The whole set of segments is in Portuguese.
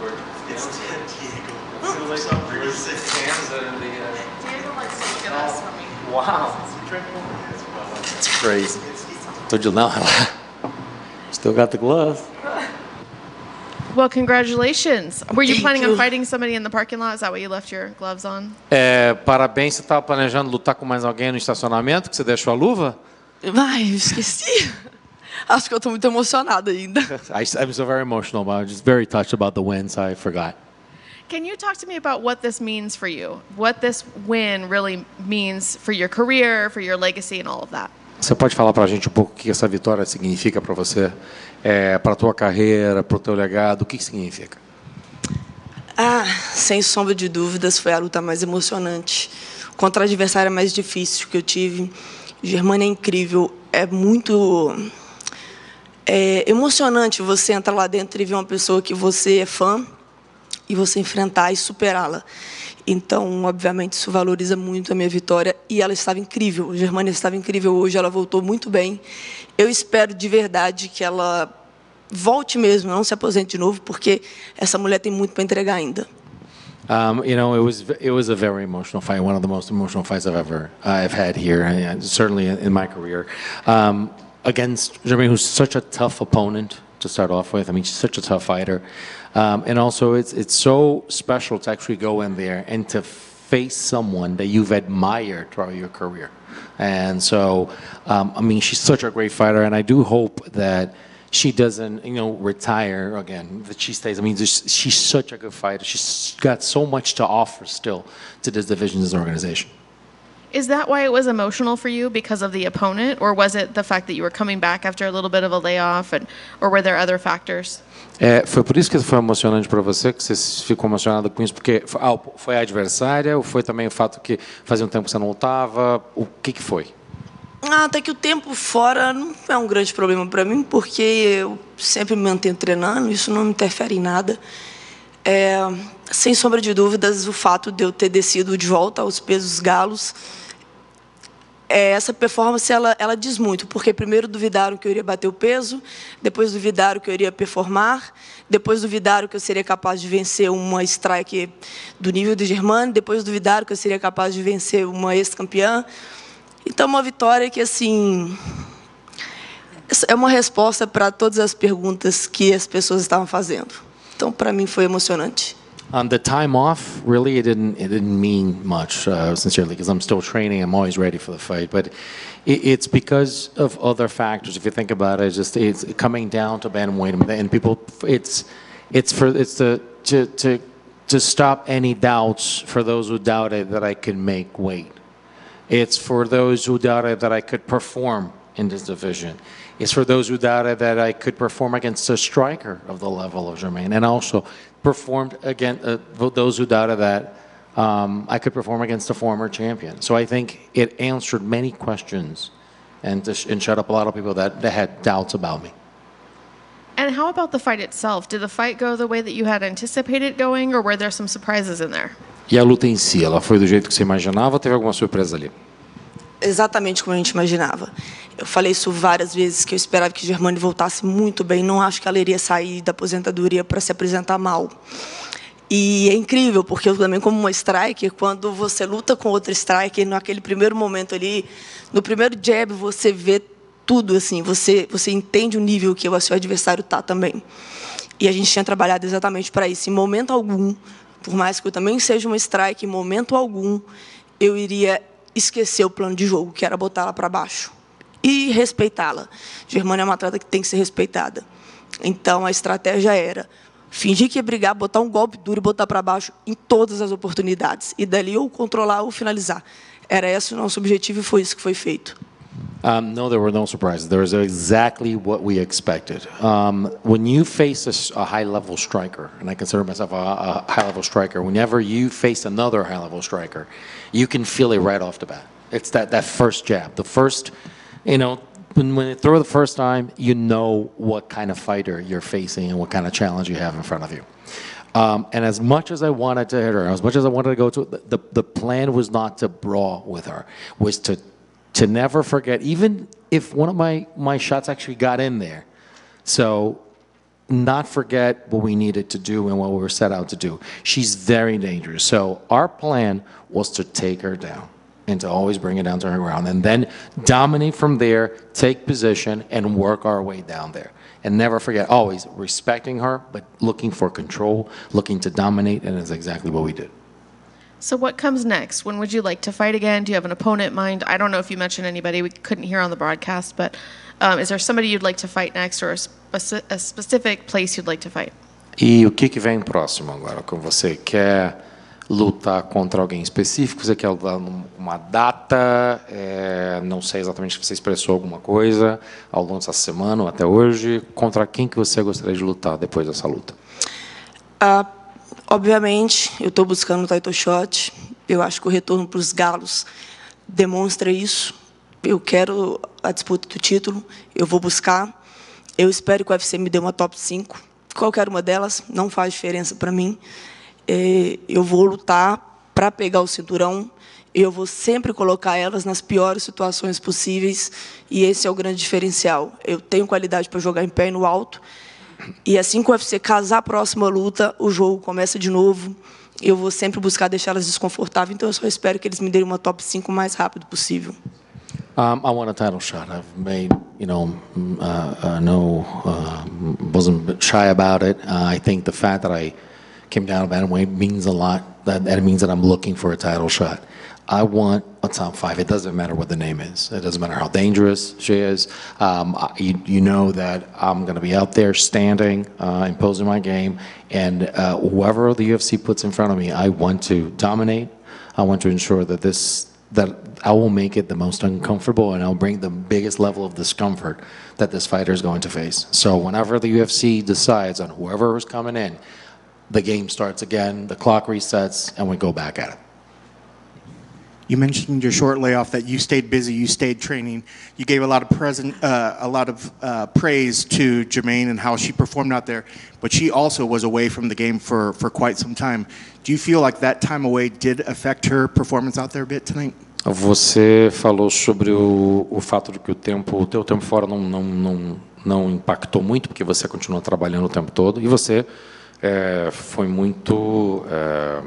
It's Diego. For some reason. Diego likes to look at us when we. Wow. It's crazy. Told you now. Still got the glove. Well, congratulations. Were you Thank planning you. on fighting somebody in the parking lot? Is that what you left your gloves on? É, parabéns, você estava planejando lutar com mais alguém no estacionamento que você deixou a luva? Ai, eu esqueci. Acho que eu tô muito emocionada ainda. I, I'm so very emotional about it. Just very touched about the win, so I forgot. Can you talk to me about what this means for you? What this win really means for your career, for your legacy, and all of that? Você pode falar para a gente um pouco o que essa vitória significa para você, é, para a tua carreira, para o teu legado, o que que significa? Ah, sem sombra de dúvidas, foi a luta mais emocionante. Contra a adversária mais difícil que eu tive. Germânia é incrível. É muito é, emocionante você entrar lá dentro e ver uma pessoa que você é fã e você enfrentar e superá-la. Então, obviamente, isso valoriza muito a minha vitória e ela estava incrível. A Germânia estava incrível hoje, ela voltou muito bem. Eu espero de verdade que ela volte mesmo, não se aposente de novo, porque essa mulher tem muito para entregar ainda. Um, you know, it was it was a very emotional fight, one of the most emotional fights I've ever I've had here, certainly in my career, um, against Jermaine, who's such a tough opponent to start off with. I mean, she's such a tough fighter, um, and also it's it's so special to actually go in there and to face someone that you've admired throughout your career, and so um, I mean, she's such a great fighter, and I do hope that she doesn't, you know, retire again. That she stays. I mean, she's such a good fighter. She's got so much to offer still to this division, this organization. Is that why it was emotional for you because of the opponent, or was it the fact that you were coming back after a little bit of a layoff, and or were there other factors? É, foi por isso que foi emocionante para você, que você ficou emocionado com isso, porque foi, ah, foi a adversária ou foi também o fato que fazia um tempo que você não lutava? O que que foi? Ah, até que o tempo fora não é um grande problema para mim, porque eu sempre me mantenho treinando, isso não me interfere em nada. É, sem sombra de dúvidas, o fato de eu ter descido de volta aos pesos galos, é, essa performance ela, ela diz muito, porque primeiro duvidaram que eu iria bater o peso, depois duvidaram que eu iria performar, depois duvidaram que eu seria capaz de vencer uma strike do nível de Germano, depois duvidaram que eu seria capaz de vencer uma ex-campeã. Então, uma vitória que, assim, é uma resposta para todas as perguntas que as pessoas estavam fazendo. Então, para mim, foi emocionante. On the time off, really, it didn't it didn't mean much, uh, sincerely, because I'm still training. I'm always ready for the fight, but it, it's because of other factors. If you think about it, it's just it's coming down to bantamweight, and people, it's it's for it's the to to to stop any doubts for those who doubted that I could make weight. It's for those who doubted that I could perform in this division. It's for those who doubted that I could perform against a striker of the level of Jermaine, and also performed against uh, those who doubted that um, I could perform against a former champion. So I think it answered many questions and, sh- and shut up a lot of people that, that had doubts about me. And how about the fight itself? Did the fight go the way that you had anticipated going, or were there some surprises in there? E a luta em si, ela foi do jeito que você imaginava ou teve alguma surpresa ali? Exatamente como a gente imaginava. Eu falei isso várias vezes, que eu esperava que Germani voltasse muito bem. Não acho que ela iria sair da aposentadoria para se apresentar mal. E é incrível, porque eu também, como uma striker, quando você luta com outra striker, naquele primeiro momento ali, no primeiro jab, você vê tudo, assim, você, você entende o nível que o seu adversário está também. E a gente tinha trabalhado exatamente para isso. Em momento algum, por mais que eu também seja uma strike, em momento algum, eu iria esquecer o plano de jogo, que era botar ela para baixo. E respeitá-la. Germana é uma atleta que tem que ser respeitada. Então, a estratégia era fingir que ia brigar, botar um golpe duro e botar para baixo em todas as oportunidades. E dali ou controlar ou finalizar. Era esse o nosso objetivo e foi isso que foi feito. Um, no, there were no surprises. There was exactly what we expected. Um, when you face a high-level striker, and I consider myself a, a high-level striker, whenever you face another high-level striker, you can feel it right off the bat. It's that, that first jab, the first, you know, when, when you throw the first time, you know what kind of fighter you're facing and what kind of challenge you have in front of you. Um, and as much as I wanted to hit her, as much as I wanted to go to, the, the plan was not to brawl with her, was to to never forget, even if one of my, my shots actually got in there. So not forget what we needed to do and what we were set out to do. She's very dangerous. So our plan was to take her down and to always bring it down to her ground and then dominate from there, take position, and work our way down there. And never forget, always respecting her, but looking for control, looking to dominate, and it's exactly what we did. So what comes next? When would you like to fight again? Do you have an opponent in mind? I don't know if you mentioned anybody. We couldn't hear on the broadcast, but um, is there somebody you'd like to fight next or a, speci- a specific place you'd like to fight? E o que, que vem próximo agora com você? Quer lutar contra alguém específico? Você quer lutar numa data? É, não sei exatamente se você expressou alguma coisa ao longo dessa semana ou até hoje. Contra quem que você gostaria de lutar depois dessa luta? Ah, obviamente, eu estou buscando o title shot. Eu acho que o retorno para os galos demonstra isso. Eu quero a disputa do título, eu vou buscar. Eu espero que o UFC me dê uma top 5. Qualquer uma delas, não faz diferença para mim. É, eu vou lutar para pegar o cinturão. Eu vou sempre colocar elas nas piores situações possíveis. E esse é o grande diferencial. Eu tenho qualidade para jogar em pé e no alto. E assim que o UFC casar a próxima luta, o jogo começa de novo. Eu vou sempre buscar deixá-las desconfortáveis. Então, eu só espero que eles me deem uma top 5 o mais rápido possível. Um, I want a title shot. I've made, you know, uh, uh, no, uh, wasn't shy about it. Uh, I think the fact that I came down a bantamweight means a lot. That, that means that I'm looking for a title shot. I want a top five. It doesn't matter what the name is. It doesn't matter how dangerous she is. Um, I- you, you know that I'm going to be out there standing, uh, imposing my game, and uh, whoever the UFC puts in front of me, I want to dominate. I want to ensure that this that I will make it the most uncomfortable and I'll bring the biggest level of discomfort that this fighter is going to face. So whenever the UFC decides on whoever is coming in, the game starts again, the clock resets, and we go back at it. You mentioned your short layoff that you stayed busy, you stayed training. You gave a lot of present, uh, a lot of uh, praise to Jermaine and how she performed out there, but she also was away from the game for, for quite some time. Do you feel like that time away did affect her performance out there a bit tonight? Você falou sobre o, o fato de que o tempo, o teu tempo fora não, não, não, não impactou muito, porque você continuou trabalhando o tempo todo, e você é, foi muito, é,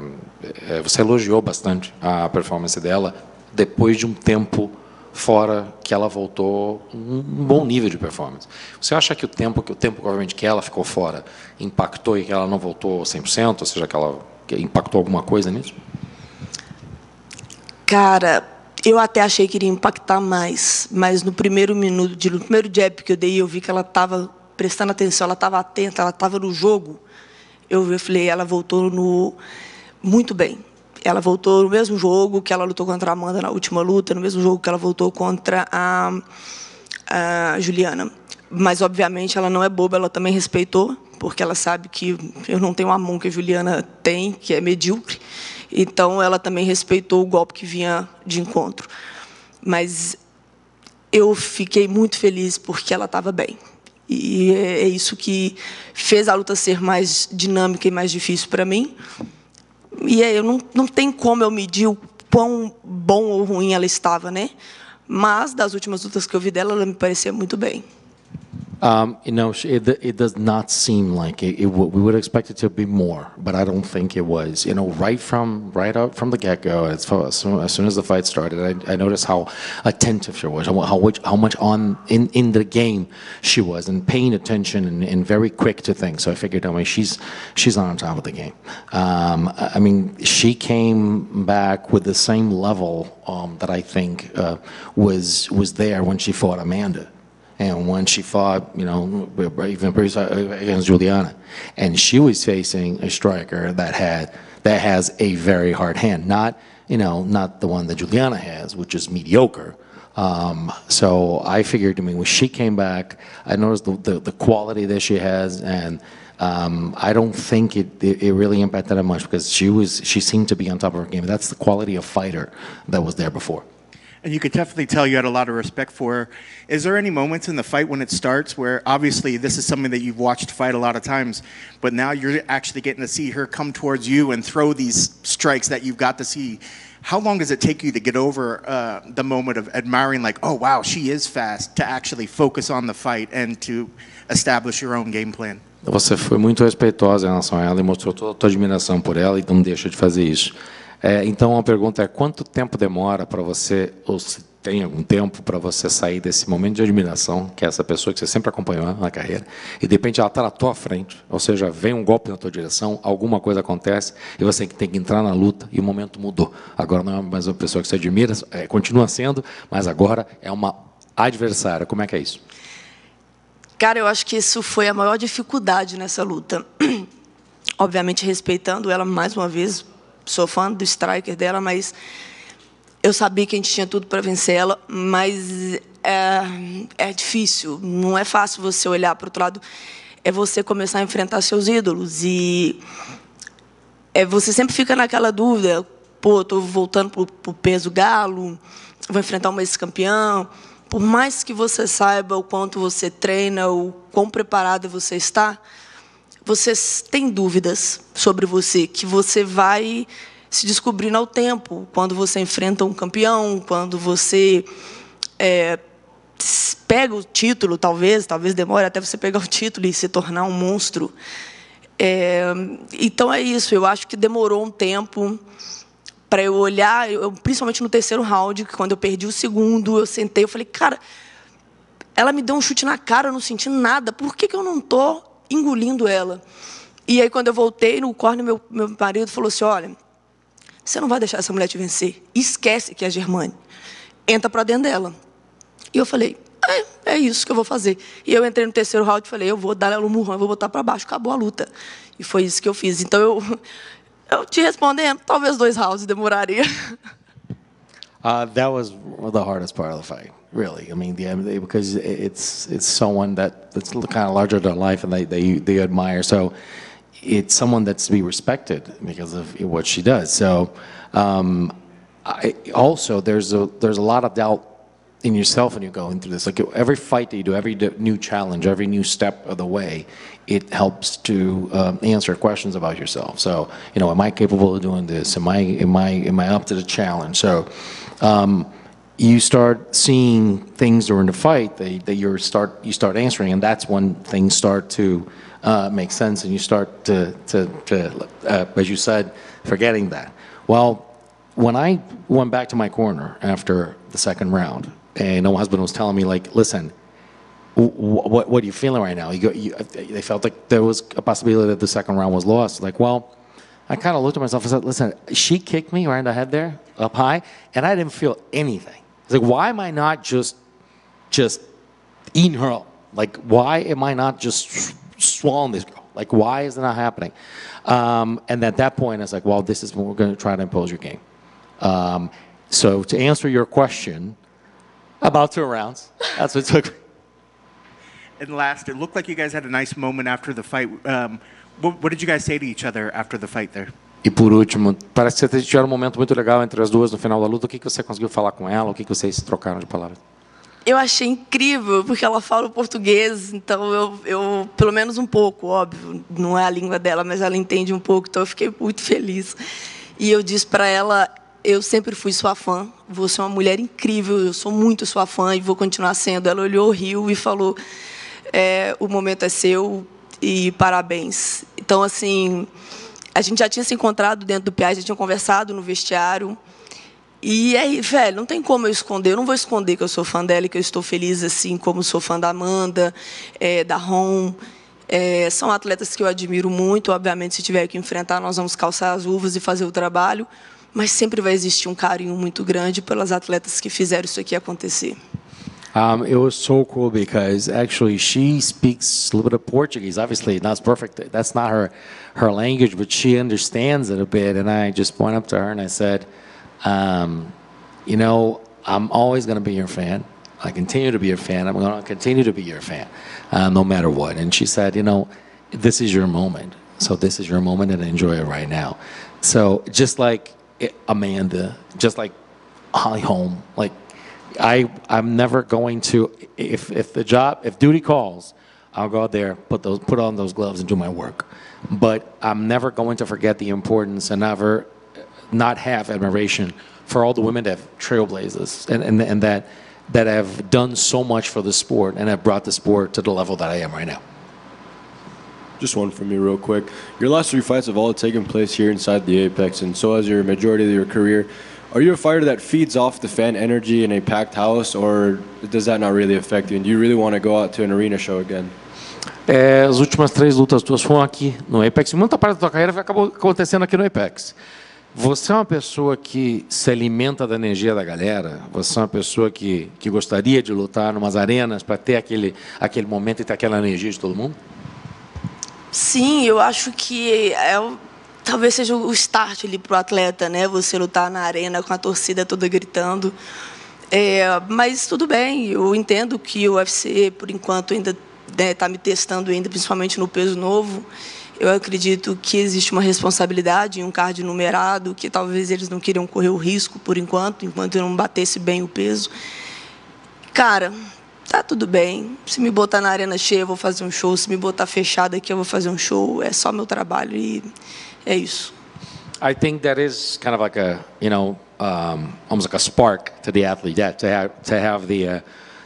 é, você elogiou bastante a performance dela depois de um tempo fora que ela voltou um, bom nível de performance. Você acha que o tempo que o tempo provavelmente que ela ficou fora impactou e que ela não voltou 100%, ou seja, que ela que impactou alguma coisa nisso? Cara, eu até achei que iria impactar mais, mas no primeiro minuto, no primeiro jab que eu dei, eu vi que ela estava prestando atenção, ela estava atenta, ela estava no jogo. Eu, falei, ela voltou no muito bem. Ela voltou no mesmo jogo que ela lutou contra a Amanda na última luta, no mesmo jogo que ela voltou contra a, a Juliana. Mas, obviamente, ela não é boba, ela também respeitou, porque ela sabe que eu não tenho a mão que a Juliana tem, que é medíocre. Então, ela também respeitou o golpe que vinha de encontro. Mas eu fiquei muito feliz porque ela estava bem. E é isso que fez a luta ser mais dinâmica e mais difícil para mim. E é, eu não, não tem como eu medir o quão bom ou ruim ela estava, né? Mas das últimas lutas que eu vi dela, ela me parecia muito bem. Um, you know, it, it does not seem like it, it we would expect it to be more, but I don't think it was. You know, right from right out from the get go, as, soon, as soon as the fight started, I, I noticed how attentive she was, how, how much how much on in, in the game she was, and paying attention and, and very quick to things. So I figured, I mean, she's she's on top of the game. Um, I I mean, she came back with the same level um, that I think uh, was was there when she fought Amanda and when she fought, you know, even against Juliana, and she was facing a striker that had that has a very hard hand, not you know, not the one that Juliana has, which is mediocre. Um, so I figured, I mean, when she came back, I noticed the, the, the quality that she has, and um, I don't think it, it, it really impacted her much because she was she seemed to be on top of her game. That's the quality of fighter that was there before. And you could definitely tell you had a lot of respect for her. Is there any moments in the fight when it starts where obviously this is something that you've watched fight a lot of times, but now you're actually getting to see her come towards you and throw these strikes that you've got to see? How long does it take you to get over uh, the moment of admiring, like, oh wow, she is fast, to actually focus on the fight and to establish your own game plan? Você foi muito respeitosa em relação a ela e mostrou toda a tua admiração por ela e não deixa de fazer isso. É, então, a pergunta é: quanto tempo demora para você, ou se tem algum tempo para você sair desse momento de admiração, que é essa pessoa que você sempre acompanhou na carreira, e de repente ela está na tua frente, ou seja, vem um golpe na tua direção, alguma coisa acontece e você tem que entrar na luta e o momento mudou. Agora não é mais uma pessoa que você admira, é, continua sendo, mas agora é uma adversária. Como é que é isso? Cara, eu acho que isso foi a maior dificuldade nessa luta. Obviamente, respeitando ela mais uma vez, sou fã do striker dela, mas eu sabia que a gente tinha tudo para vencer ela, mas é, é difícil, não é fácil você olhar para o outro lado, é você começar a enfrentar seus ídolos e é, você sempre fica naquela dúvida, pô, estou voltando para o peso galo, vou enfrentar um ex-campeão, por mais que você saiba o quanto você treina, o quão preparada você está, você tem dúvidas sobre você que você vai se descobrindo ao tempo, quando você enfrenta um campeão, quando você é, pega o título, talvez, talvez demore até você pegar o título e se tornar um monstro. É, então é isso. Eu acho que demorou um tempo para eu olhar, eu, principalmente no terceiro round, que quando eu perdi o segundo, eu sentei, eu falei, cara, ela me deu um chute na cara, eu não senti nada. Por que, que eu não tô engolindo ela? E aí quando eu voltei no corner, meu meu marido falou assim, olha você não vai deixar essa mulher te vencer. Esquece que é Germane. Entra para dentro dela. E eu falei, é, é isso que eu vou fazer. E eu entrei no terceiro round e falei, eu vou dar ela um murrão, eu vou botar para baixo. Acabou a luta. E foi isso que eu fiz. Então, eu, eu te respondendo, talvez dois rounds demoraria. Uh, that was the hardest part of the fight, really. I mean, the, because it's it's someone that that's kind of larger than life, and they they they admire. So it's someone that's to be respected because of what she does. So um, I, also there's a there's a lot of doubt in yourself when you're going through this. Like every fight that you do, every new challenge, every new step of the way, it helps to um, answer questions about yourself. So you know, am I capable of doing this? Am I am I am I up to the challenge? So. Um, you start seeing things during the fight that, that you start you start answering, and that's when things start to uh, makes sense, and you start to, to, to uh, as you said, forgetting that. Well, when I went back to my corner after the second round, and my husband was telling me, like, listen, what, what are you feeling right now? You, go, you, they felt like there was a possibility that the second round was lost. Like, well, I kind of looked at myself and said, listen, she kicked me right in the head there, up high, and I didn't feel anything. It's like, why am I not just, just eating her up? Like, why am I not just swallowing this girl? Like, why is it not happening? Um, and at that point, I was like, well, this is when we're going to try to impose your game. Um, so to answer your question, about two rounds. That's what it took. And last, it looked like you guys had a nice moment after the fight. Um, what, did you guys say to each other after the fight there? E por último, parece que vocês tiveram um momento muito legal entre as duas no final da luta. O que, que você conseguiu falar com ela? O que, que vocês trocaram de palavras? eu achei incrível, porque ela fala o português, então eu, eu, pelo menos um pouco, óbvio, não é a língua dela, mas ela entende um pouco, então eu fiquei muito feliz. E eu disse para ela, eu sempre fui sua fã, você é uma mulher incrível, eu sou muito sua fã e vou continuar sendo. Ela olhou, riu e falou, é, o momento é seu e parabéns. Então, assim, a gente já tinha se encontrado dentro do PIA, já tinha conversado no vestiário, e aí, velho, não tem como eu esconder. Eu não vou esconder que eu sou fã dela e que eu estou feliz, assim, como sou fã da Amanda, é, da Ron. É, são atletas que eu admiro muito. Obviamente, se tiver que enfrentar, nós vamos calçar as uvas e fazer o trabalho. Mas sempre vai existir um carinho muito grande pelas atletas que fizeram isso aqui acontecer. Um, it was so cool because actually she speaks a little bit of Portuguese. Obviously, not perfect. That's not her her language, but she understands it a bit. And I just went up to her and I said. Um, you know, I'm always going to be your fan. I continue to be your fan. I'm going to continue to be your fan, uh, no matter what. And she said, you know, this is your moment. So this is your moment and enjoy it right now. So just like Amanda, just like Holly Holm, like I, I'm never going to, if, if the job, if duty calls, I'll go out there, put those, put on those gloves and do my work. But I'm never going to forget the importance and never not have admiration for all the women that have trailblazers and, and, and that, that have done so much for the sport and have brought the sport to the level that I am right now. Just one from me, real quick. Your last three fights have all taken place here inside the Apex, and so has your majority of your career. Are you a fighter that feeds off the fan energy in a packed house, or does that not really affect you? And do you really want to go out to an arena show again? É, as últimas três lutas tuas foram aqui no Apex. Muita parte da tua carreira acabou acontecendo aqui no Apex. Você é uma pessoa que se alimenta da energia da galera? Você é uma pessoa que, que gostaria de lutar em umas arenas para ter aquele, aquele momento e ter aquela energia de todo mundo? Sim, eu acho que é o- talvez seja o start ali para o atleta, né? Você lutar na arena com a torcida toda gritando. É, mas tudo bem, eu entendo que o UFC, por enquanto, ainda está me testando ainda, principalmente no peso novo. Eu acredito que existe uma responsabilidade em um card numerado, que talvez eles não queriam correr o risco por enquanto, enquanto eu não batesse bem o peso. Cara, tá tudo bem. Se me botar na arena cheia, eu vou fazer um show. Se me botar fechada aqui, eu vou fazer um show. É só meu trabalho e é isso. I think that is kind of like a, you know, um, almost like a spark to the athlete, yeah, to have to have the uh,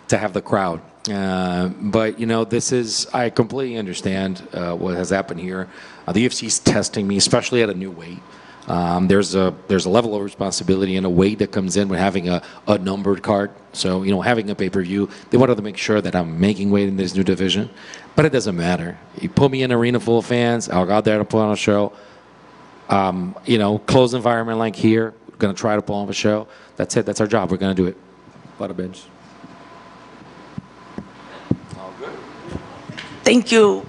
to have the crowd. Uh, but you know, this is I completely understand uh, what has happened here. Uh, the UFC is testing me, especially at a new weight. Um, there's a there's a level of responsibility and a weight that comes in with having a, a numbered card. So you know, having a pay per view, they wanted to make sure that I'm making weight in this new division. But it doesn't matter. You put me in an arena full of fans, I'll go out there to put on a show Um, you know, closed environment like here, we're going to try to pull off a show. That's it. That's our job. We're going to do it. Parabéns. Thank you.